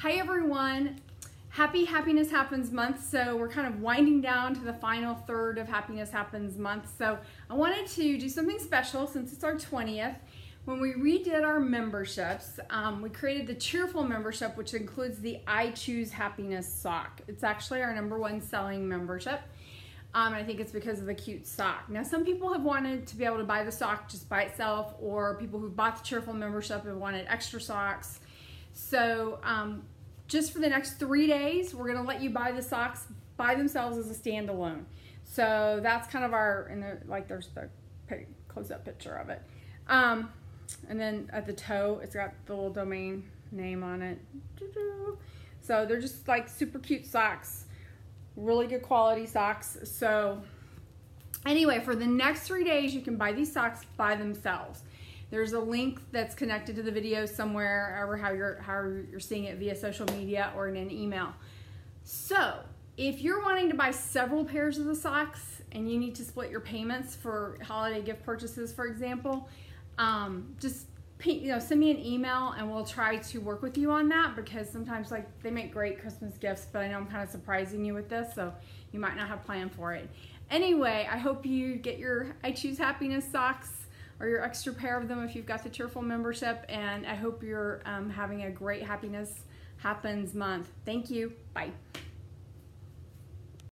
Hi everyone. Happy Happiness Happens month. So we're kind of winding down to the final third of Happiness Happens month. So I wanted to do something special since it's our 20th. When we redid our memberships, um, we created the Cheerful membership, which includes the I Choose Happiness sock. It's actually our number one selling membership. Um, I think it's because of the cute sock. Now, some people have wanted to be able to buy the sock just by itself, or people who bought the Cheerful membership have wanted extra socks. So um, just for the next three days, we're gonna let you buy the socks by themselves as a standalone. So that's kind of our, and like there's the close up picture of it. Um, and then at the toe, it's got the little domain name on it. So they're just like super cute socks, really good quality socks. So anyway, for the next three days, you can buy these socks by themselves. There's a link that's connected to the video somewhere, or how you're how you're seeing it via social media or in an email. So if you're wanting to buy several pairs of the socks and you need to split your payments for holiday gift purchases, for example, um, just you know send me an email and we'll try to work with you on that because sometimes like they make great Christmas gifts, but I know I'm kind of surprising you with this, so you might not have planned for it. Anyway, I hope you get your I Choose Happiness socks or your extra pair of them if you've got the Cheerful membership. And I hope you're um, having a great Happiness Happens month. Thank you. Bye.